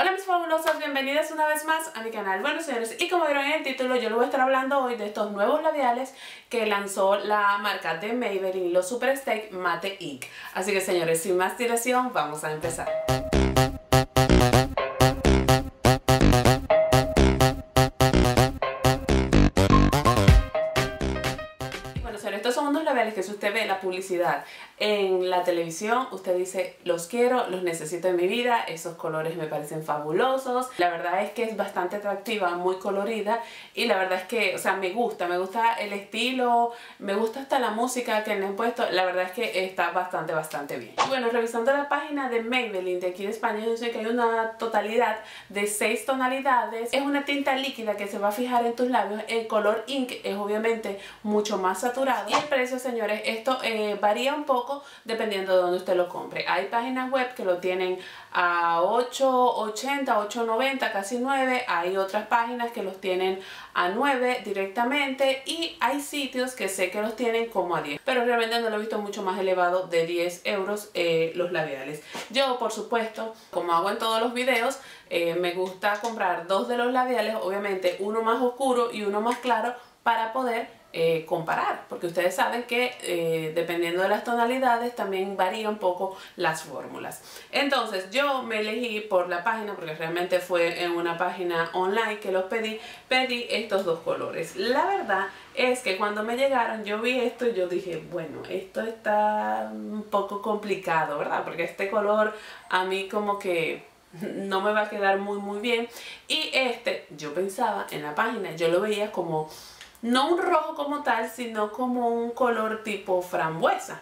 Hola mis fabulosas, bienvenidas una vez más a mi canal. Bueno señores, y como vieron en el título, yo les voy a estar hablando hoy de estos nuevos labiales que lanzó la marca de Maybelline, los Super Stake Matte Ink. Así que señores, sin más dilación, vamos a empezar. que si usted ve la publicidad en la televisión, usted dice, los quiero, los necesito en mi vida, esos colores me parecen fabulosos. La verdad es que es bastante atractiva, muy colorida y la verdad es que, o sea, me gusta, me gusta el estilo, me gusta hasta la música que le han puesto, la verdad es que está bastante, bastante bien. Bueno, revisando la página de Maybelline de aquí de España, yo sé que hay una totalidad de seis tonalidades. Es una tinta líquida que se va a fijar en tus labios. El color ink es obviamente mucho más saturado y el precio, señor esto eh, varía un poco dependiendo de donde usted lo compre. Hay páginas web que lo tienen a 8.80, 8.90, casi 9. Hay otras páginas que los tienen a 9 directamente y hay sitios que sé que los tienen como a 10. Pero realmente no lo he visto mucho más elevado de 10 euros eh, los labiales. Yo, por supuesto, como hago en todos los videos, eh, me gusta comprar dos de los labiales, obviamente uno más oscuro y uno más claro para poder eh, comparar, porque ustedes saben que eh, dependiendo de las tonalidades también varía un poco las fórmulas. Entonces yo me elegí por la página, porque realmente fue en una página online que los pedí, pedí estos dos colores. La verdad es que cuando me llegaron yo vi esto y yo dije, bueno, esto está un poco complicado, ¿verdad? Porque este color a mí como que no me va a quedar muy muy bien y este yo pensaba en la página yo lo veía como no un rojo como tal, sino como un color tipo frambuesa.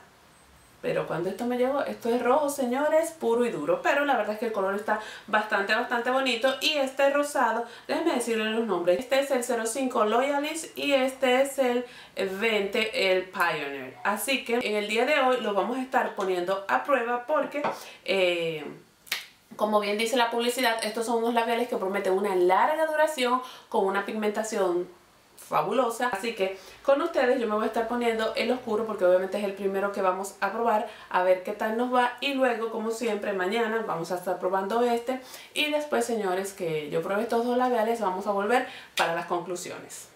Pero cuando esto me llegó, esto es rojo, señores, puro y duro. Pero la verdad es que el color está bastante, bastante bonito. Y este rosado, déjenme decirles los nombres. Este es el 05 Loyalist y este es el 20, el Pioneer. Así que en el día de hoy lo vamos a estar poniendo a prueba porque... Eh, como bien dice la publicidad, estos son unos labiales que prometen una larga duración con una pigmentación fabulosa. Así que con ustedes yo me voy a estar poniendo el oscuro porque obviamente es el primero que vamos a probar a ver qué tal nos va. Y luego como siempre mañana vamos a estar probando este. Y después señores que yo pruebe estos dos labiales vamos a volver para las conclusiones.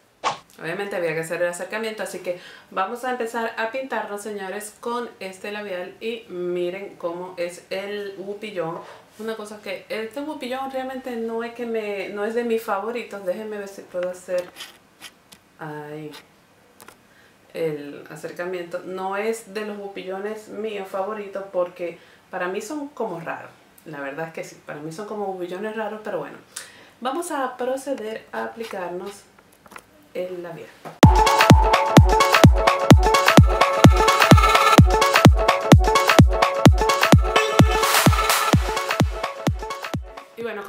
Obviamente había que hacer el acercamiento, así que vamos a empezar a pintarnos, señores, con este labial. Y miren cómo es el Wupillon. Una cosa que este Wupillon realmente no es, que me, no es de mis favoritos. Déjenme ver si puedo hacer El acercamiento no es de los bupillones míos favoritos porque para mí son como raros. La verdad es que sí, para mí son como bupillones raros, pero bueno. Vamos a proceder a aplicarnos el labial.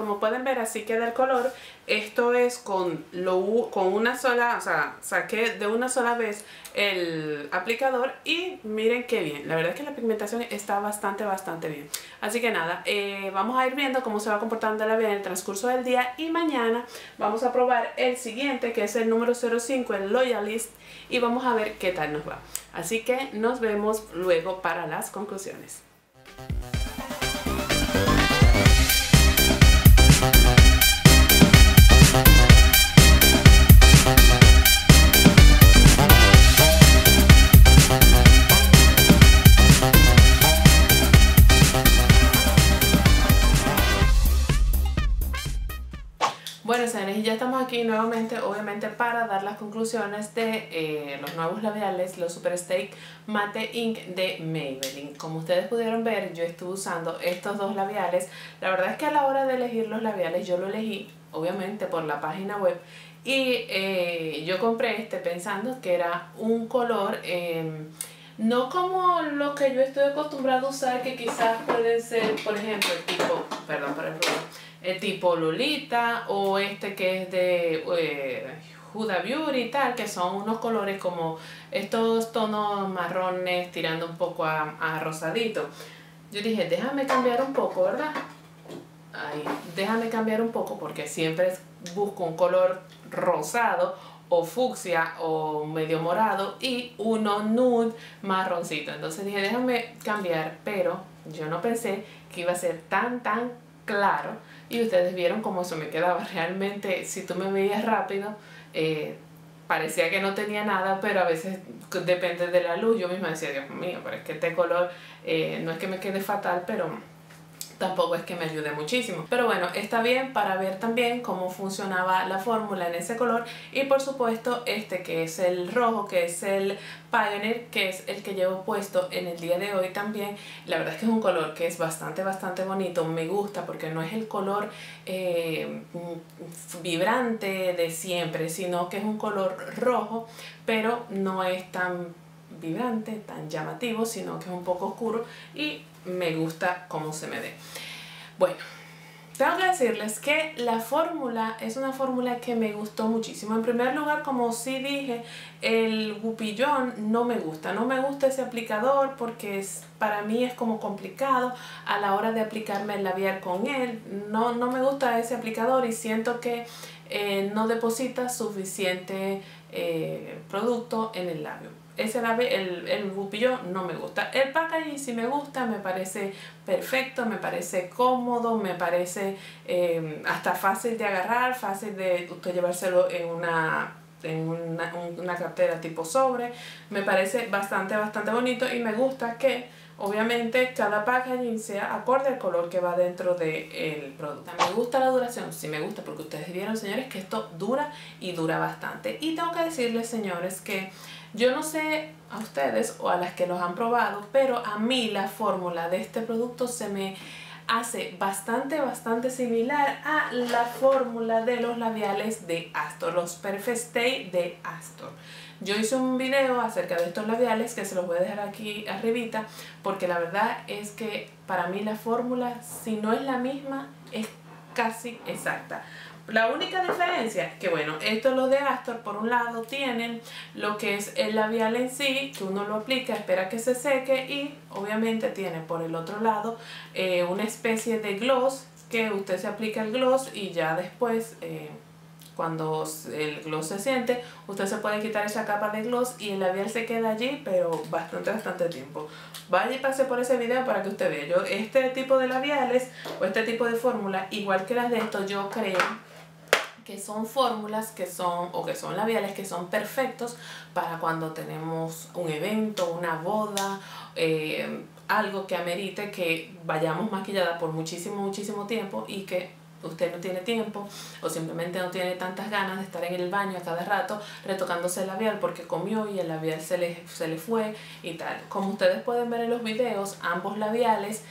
como pueden ver así queda el color. Esto es con, lo, con una sola, o sea, saqué de una sola vez el aplicador y miren qué bien. La verdad es que la pigmentación está bastante, bastante bien. Así que nada, eh, vamos a ir viendo cómo se va comportando la vida en el transcurso del día y mañana vamos a probar el siguiente que es el número 05, el Loyalist y vamos a ver qué tal nos va. Así que nos vemos luego para las conclusiones. Obviamente, para dar las conclusiones de eh, los nuevos labiales, los Super Steak Matte Ink de Maybelline. Como ustedes pudieron ver, yo estuve usando estos dos labiales. La verdad es que a la hora de elegir los labiales, yo lo elegí, obviamente, por la página web. Y eh, yo compré este pensando que era un color... Em, no como lo que yo estoy acostumbrado a usar, que quizás pueden ser, por ejemplo, el tipo, perdón por el ruido, el tipo Lolita o este que es de eh, Huda Beauty y tal, que son unos colores como estos tonos marrones tirando un poco a, rosadito. Yo dije, déjame cambiar un poco, ¿verdad? Ahí, déjame cambiar un poco porque siempre busco un color rosado o fucsia o medio morado y uno nude marroncito. Entonces dije, déjame cambiar, pero yo no pensé que iba a ser tan, tan claro y ustedes vieron cómo eso me quedaba. Realmente, si tú me veías rápido, eh, parecía que no tenía nada, pero a veces depende de la luz. Yo misma decía, Dios mío, pero es que este color eh, no es que me quede fatal, pero tampoco es que me ayude muchísimo. Pero bueno, está bien para ver también cómo funcionaba la fórmula en ese color y por supuesto este que es el rojo, que es el Pioneer, que es el que llevo puesto en el día de hoy también. La verdad es que es un color que es bastante, bastante bonito, me gusta porque no es el color eh, vibrante de siempre, sino que es un color rojo, pero no es tan vibrante, tan llamativo, sino que es un poco oscuro y me gusta cómo se me ve. Bueno, tengo que decirles que la fórmula es una fórmula que me gustó muchísimo. En primer lugar, como sí dije, el gupillón no me gusta. No me gusta ese aplicador porque es, para mí es como complicado a la hora de aplicarme el labial con él. No, no me gusta ese aplicador y siento que eh, no deposita suficiente eh, producto en el labio ese el, el gupillo no me gusta. El packaging sí me gusta, me parece perfecto, me parece cómodo, me parece eh, hasta fácil de agarrar, fácil de usted llevárselo en una en una, cartera tipo sobre. Me parece bastante, bastante bonito y me gusta que obviamente cada packaging sea acorde al color que va dentro del producto. Me gusta la duración, sí me gusta porque ustedes vieron señores que esto dura y dura bastante. Y tengo que decirles señores que yo no sé a ustedes o a las que los han probado, pero a mí la fórmula de este producto se me hace bastante, bastante similar a la fórmula de los labiales de Astor, los Perfect Stay de Astor. Yo hice un video acerca de estos labiales que se los voy a dejar aquí arribita porque la verdad es que para mí la fórmula, si no es la misma, es casi exacta. La única diferencia es que, bueno, estos los de Astor, por un lado, tienen lo que es el labial en sí, que uno lo aplica, espera que se seque y obviamente tiene por el otro lado eh, una especie de gloss que usted se aplica el gloss y ya después... Eh, cuando el gloss se siente, usted se puede quitar esa capa de gloss y el labial se queda allí, pero bastante, bastante tiempo. Vaya y pase por ese video para que usted vea. Yo, este tipo de labiales o este tipo de fórmula, igual que las de estos, yo creo que son fórmulas que son o que son labiales que son perfectos para cuando tenemos un evento, una boda, eh, algo que amerite que vayamos maquillada por muchísimo, muchísimo tiempo y que usted no tiene tiempo o simplemente no tiene tantas ganas de estar en el baño a cada rato retocándose el labial porque comió y el labial se le, se le fue y tal. Como ustedes pueden ver en los videos, ambos labiales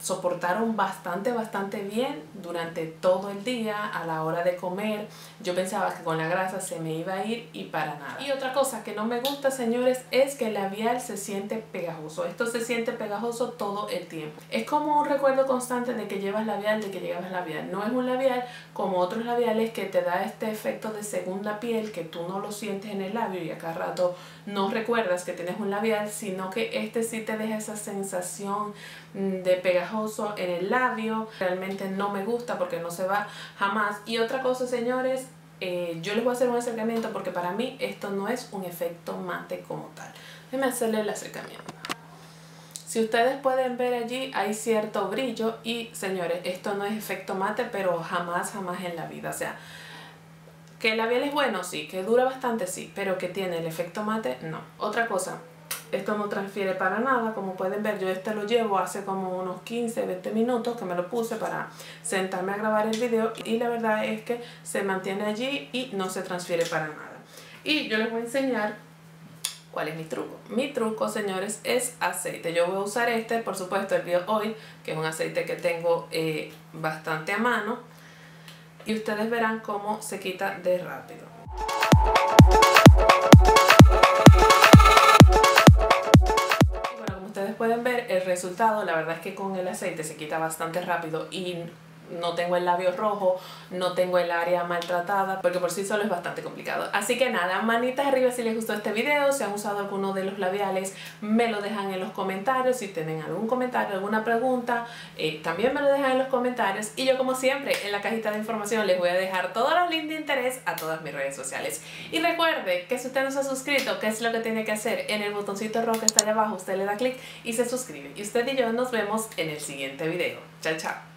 soportaron bastante, bastante bien durante todo el día a la hora de comer. Yo pensaba que con la grasa se me iba a ir y para nada. Y otra cosa que no me gusta, señores, es que el labial se siente pegajoso. Esto se siente pegajoso todo el tiempo. Es como un recuerdo constante de que llevas labial, de que llevas labial. No es un labial como otros labiales que te da este efecto de segunda piel que tú no lo sientes en el labio y a cada rato no recuerdas que tienes un labial, sino que este sí te deja esa sensación mm, de pegajoso en el labio. Realmente no me gusta porque no se va jamás. Y otra cosa, señores, eh, yo les voy a hacer un acercamiento porque para mí esto no es un efecto mate como tal. Déjenme hacerle el acercamiento. Si ustedes pueden ver allí hay cierto brillo y señores, esto no es efecto mate pero jamás, jamás en la vida. O sea, que el labial es bueno, sí, que dura bastante, sí, pero que tiene el efecto mate, no. Otra cosa, esto no transfiere para nada, como pueden ver yo este lo llevo hace como unos 15, 20 minutos que me lo puse para sentarme a grabar el video y la verdad es que se mantiene allí y no se transfiere para nada. Y yo les voy a enseñar cuál es mi truco. Mi truco, señores, es aceite. Yo voy a usar este, por supuesto, el Bio Oil, que es un aceite que tengo eh, bastante a mano y ustedes verán cómo se quita de rápido. Resultado, la verdad es que con el aceite se quita bastante rápido y no tengo el labio rojo, no tengo el área maltratada, porque por sí solo es bastante complicado. Así que nada, manitas arriba si les gustó este video, si han usado alguno de los labiales, me lo dejan en los comentarios, si tienen algún comentario, alguna pregunta, eh, también me lo dejan en los comentarios. Y yo como siempre, en la cajita de información les voy a dejar todos los links de interés a todas mis redes sociales. Y recuerde que si usted no se ha suscrito, ¿qué es lo que tiene que hacer? En el botoncito rojo que está allá abajo, usted le da clic y se suscribe. Y usted y yo nos vemos en el siguiente video. Chao, chao.